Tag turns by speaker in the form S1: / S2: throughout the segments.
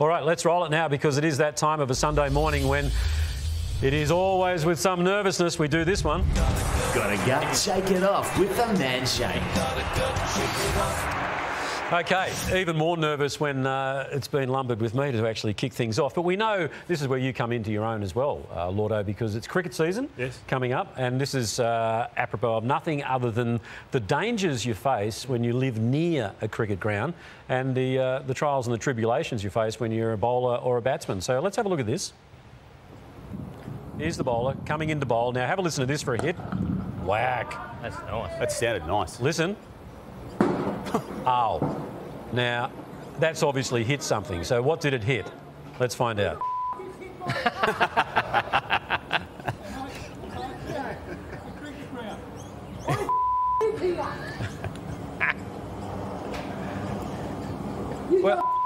S1: All right, let's roll it now because it is that time of a Sunday morning when it is always with some nervousness we do this one.
S2: Gotta gut shake it off with the man shake.
S1: Okay, even more nervous when uh, it's been lumbered with me to actually kick things off. But we know this is where you come into your own as well, uh, Lordo, because it's cricket season
S3: Yes.
S1: coming up, and this is uh, apropos of nothing other than the dangers you face when you live near a cricket ground and the, uh, the trials and the tribulations you face when you're a bowler or a batsman. So let's have a look at this. Here's the bowler coming into bowl. Now have a listen to this for a hit. Whack.
S4: That's nice.
S5: That sounded nice.
S1: Listen. Ow. Now, that's obviously hit something. So, what did it hit? Let's find out. well,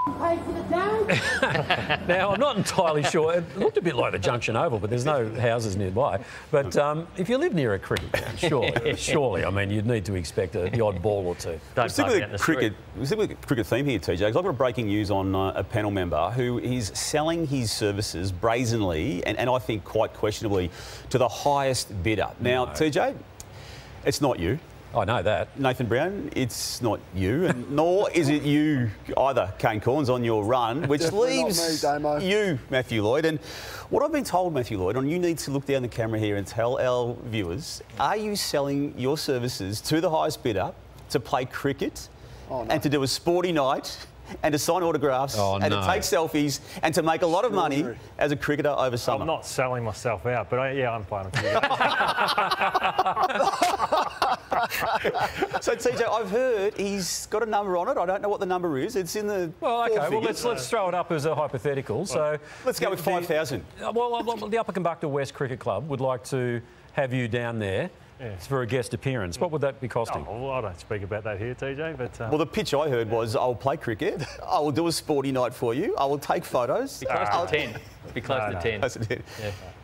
S1: now, I'm not entirely sure. It looked a bit like the Junction Oval, but there's no houses nearby. But um, if you live near a cricket ground, surely, surely, I mean, you'd need to expect a, the odd ball or two.
S4: Don't
S5: Stick with the
S4: the
S5: cricket.
S4: street.
S5: stick with the cricket theme here, TJ. 'cause I've got breaking news on uh, a panel member who is selling his services brazenly and, and I think quite questionably to the highest bidder. Now, TJ, it's not you.
S1: I know that.
S5: Nathan Brown, it's not you, and nor is it you either, Kane Cornes, on your run, which leaves
S6: me,
S5: you, Matthew Lloyd. And what I've been told, Matthew Lloyd, and you need to look down the camera here and tell our viewers, are you selling your services to the highest bidder to play cricket
S6: Oh, no.
S5: and to do a sporty night and to sign autographs
S1: Oh,
S5: and
S1: no.
S5: to take selfies and to make a lot of money
S6: Extraordinary.
S5: as a cricketer over summer?
S3: I'm not selling myself out, but I, yeah, I'm playing for you.
S5: So, TJ, I've heard he's got a number on it. I don't know what the number is. It's in the.
S1: Well, okay.
S5: four
S1: Well, let's let's throw it up as a hypothetical. So
S5: Let's go with
S1: the- the-
S5: 5,000.
S1: Well, uh, well, the Upper Conductor West Cricket Club would like to have you down there
S3: Yeah.
S1: for a guest appearance. What would that be costing?
S3: oh, well, I don't speak about that here, TJ, but uh,
S5: Well, the pitch I heard was I'll play cricket, I will do a sporty night for you, I will take photos.
S4: Be close
S5: I'll-
S4: to 10. Be close
S3: No,
S4: to
S3: no.
S4: 10.
S5: That's it.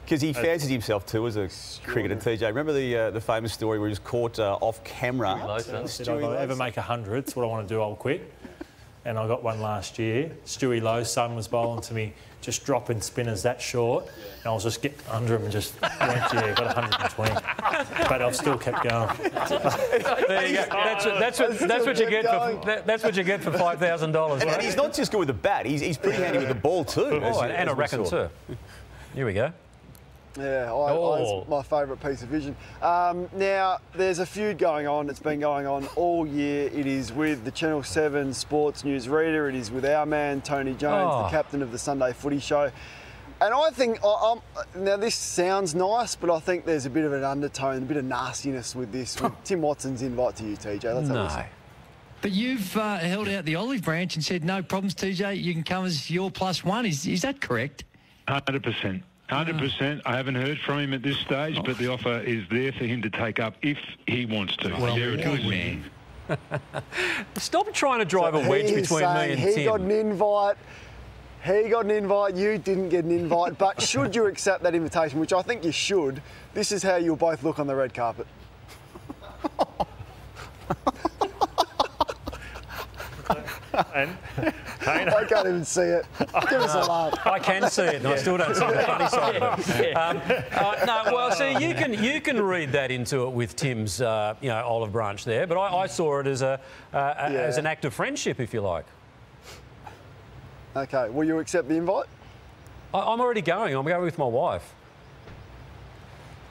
S5: Because he fancies himself too as a cricketer, TJ. Remember the uh, the famous story where he was caught uh, off camera?
S4: Stewie Loewe, son.
S3: if I ever make a hundred, it's what I want to do, I'll quit. And I got one last year. Stewie Loewe's son was bowling to me, just dropping spinners that short. And I was just getting under him and just went, yeah, got 120. But I've still kept going.
S1: There you go. That's what, that's what, that's what you get for that, that's what you get for five thousand dollars.
S5: And, and he's not just good with the bat, he's, he's pretty handy with the ball too.
S1: Oh, and, and
S5: as
S1: a racket too. Here we go.
S6: Yeah, I,
S4: Oh.
S6: it's my favourite piece of vision. Um, now, there's a feud going on. It's been going on all year. It is with the Channel 7 sports news reader. It is with our man, Tony Jones,
S1: Oh.
S6: the captain of the Sunday Footy Show. And I think, I- I'm, now this sounds nice, but I think there's a bit of an undertone, a bit of nastiness with this, with Tim Watson's invite to you, TJ. Let's have a listen.
S1: No.
S7: But you've uh, held out the olive branch and said, no problems, TJ, you can come as your plus one. Is, is that correct?
S8: Hundred percent. Hundred percent. I haven't heard from him at this stage, but the offer is there for him to take up if he wants to.
S7: Well,
S8: a
S7: good
S8: good man.
S1: Stop trying to drive a wedge between me and
S6: he
S1: Tim.
S6: got an invite. He got an invite. You didn't get an invite. But should you accept that invitation, which I think you should, this is how you'll both look on the red carpet.
S3: And Kane,
S6: I can't even see it. Give us a laugh.
S1: I can see it, and I still don't see the funny side of it. Um, uh, no, well, see, you can you can read that into it with Tim's, uh, you know, olive branch there, but I, I saw it as a, uh, a-
S6: Yeah.
S1: as an act of friendship, if you like.
S6: Okay, will you accept the invite?
S1: I, I'm already going. I'm going with my wife.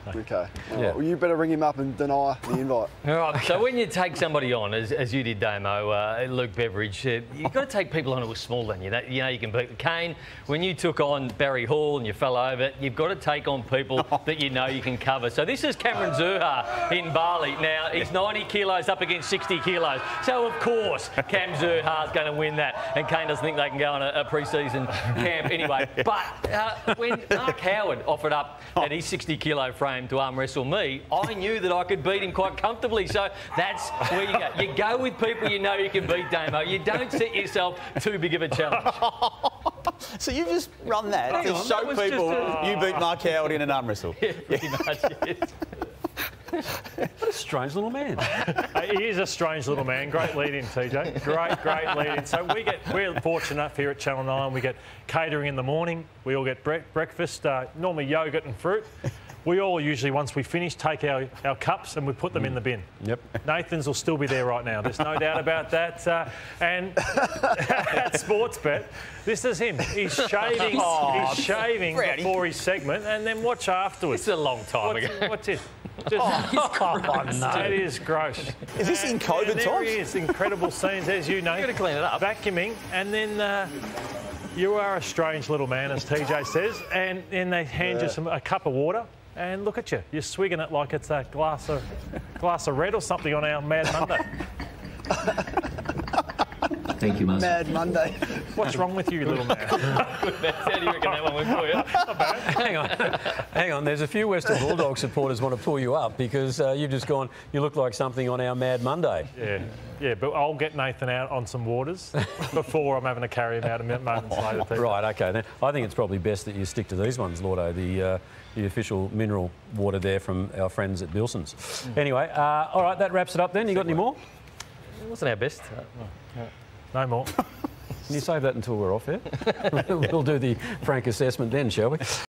S6: Okay.
S1: Yeah.
S6: Well, you better ring him up and deny the invite.
S4: All right, so when you take somebody on, as, as you did, Damo, uh, Luke Beveridge, uh, you've got to take people on who are smaller than you. That, you know, you can beat the Kane. When you took on Barry Hall and you fell over, you've got to take on people that you know you can cover. So this is Cameron Zurhaar in Bali. Now, he's 90 kilos up against 60 kilos. So, of course, Cam Zurhaar's going to win that. And Kane doesn't think they can go on a, a pre-season camp anyway. But uh, when Mark Howard offered up at his 60 kilo frame to arm wrestle me, I knew that I could beat him quite comfortably. So that's where you go. You go with people you know you can beat, Damo. You don't set yourself too big of a challenge.
S5: So you've just run that
S4: Hang
S5: to
S4: on,
S5: show
S4: that
S5: people
S4: a-
S5: you beat Mark Howard in an arm wrestle.
S4: Pretty much, yes.
S1: What a strange little man.
S3: Uh, he is a strange little man. Great lead in, TJ. Great, great lead in. So we get we're fortunate enough here at Channel Nine. We get catering in the morning. We all get bre- breakfast. Uh, normally yogurt and fruit. We all usually, once we finish, take our, our cups and we put them in the bin.
S1: Yep.
S3: Nathan's will still be there right now. There's no doubt about that. Uh, and at Sportsbet, this is him. He's shaving. he's shaving
S4: Rowdy.
S3: before his segment, and then watch afterwards.
S4: It's a long time
S3: What's,
S4: ago.
S3: what's it? Just, That is gross.
S5: Is this in
S3: And
S5: COVID
S3: there
S5: times?
S3: he is, incredible scenes, as you know.
S4: You gotta clean it up.
S3: Vacuuming, and then uh, you are a strange little man, as TJ says, and then they hand you some a cup of water. And look at you, you're swigging it like it's a glass of glass of red or something on our Mad Monday.
S2: Thank you, Master.
S6: Mad Monday.
S3: What's wrong with you, little man?
S4: How do you reckon that one went for you?
S1: Hang on, hang on. There's a few Western Bulldog supporters want to pull you up because uh, you've just gone. You look like something on our Mad Monday.
S3: Yeah, yeah, but I'll get Nathan out on some waters before I'm having to carry him out a minute moments later. TJ.
S1: Right. Okay. Then I think it's probably best that you stick to these ones, Lordo. The uh, the official mineral water there from our friends at Bilson's. Anyway, uh, all right. That wraps it up. Then you got any more?
S4: It wasn't our best.
S3: No more.
S1: Can you save that until we're off here? we'll do the frank assessment then, shall we?